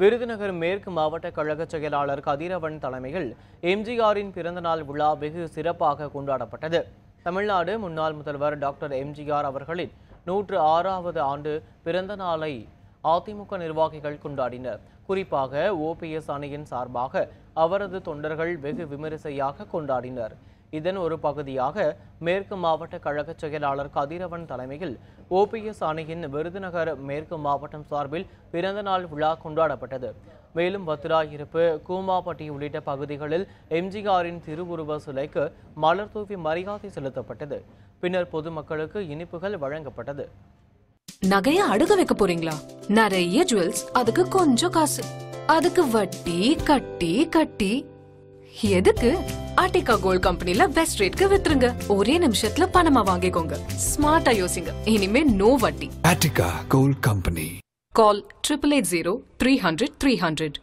விருதுநகர் மேற்கு மாவட்ட கழக செயலாளர் கதிரவன் தலைமையில் எம்ஜிஆரின் பிறந்தநாள் விழா வெகு சிறப்பாக கொண்டாடப்பட்டது. தமிழ்நாடு முன்னாள் முதல்வர் டாக்டர் எம்ஜிஆர் அவர்களின் நூற்று ஆறாவது ஆண்டு பிறந்த நாளை அதிமுக நிர்வாகிகள் கொண்டாடினர். குறிப்பாக ஓபிஎஸ் அணியின் சார்பாக அவரது தொண்டர்கள் வெகு விமரிசையாக கொண்டாடினர். இதன் ஒரு பகுதியாக மேற்கு மாவட்ட கழக செயலாளர் கதிரவன் தலைமையில் ஓபிஎஸ் அணியின் விருதுநகர் மேற்கு மாவட்டம் சார்பில் பிறந்தநாள் விழா கொண்டாடப்பட்டது. மேலும் வத்திராயிருப்பு கூமாப்பட்டி உள்ளிட்ட பகுதிகளில் எம்ஜிஆரின் திருவுருவ சிலைக்கு மலர் தூவி மரியாதை செலுத்தப்பட்டது. பின்னர் பொதுமக்களுக்கு இனிப்புகள் வழங்கப்பட்டது. நகைய அடுக்க வைக்க போறீங்களா? நிறைய ஜுவல்ஸ் அதுக்கு கொஞ்சம் காசு. அதுக்கு வட்டி கட்டி கட்டி. எதுக்கு? ஆர்டிகா கோல்ட் கம்பெனில பெஸ்ட் ரேட்க்கு வித்துருங்க. ஒரே நிமிஷத்துல பணமா வாங்கிக்கோங்க. ஸ்மார்ட்டா யோசிங்க. இனிமே நோ வட்டி. Attica Gold Company. Call triple eight zero three hundred three hundred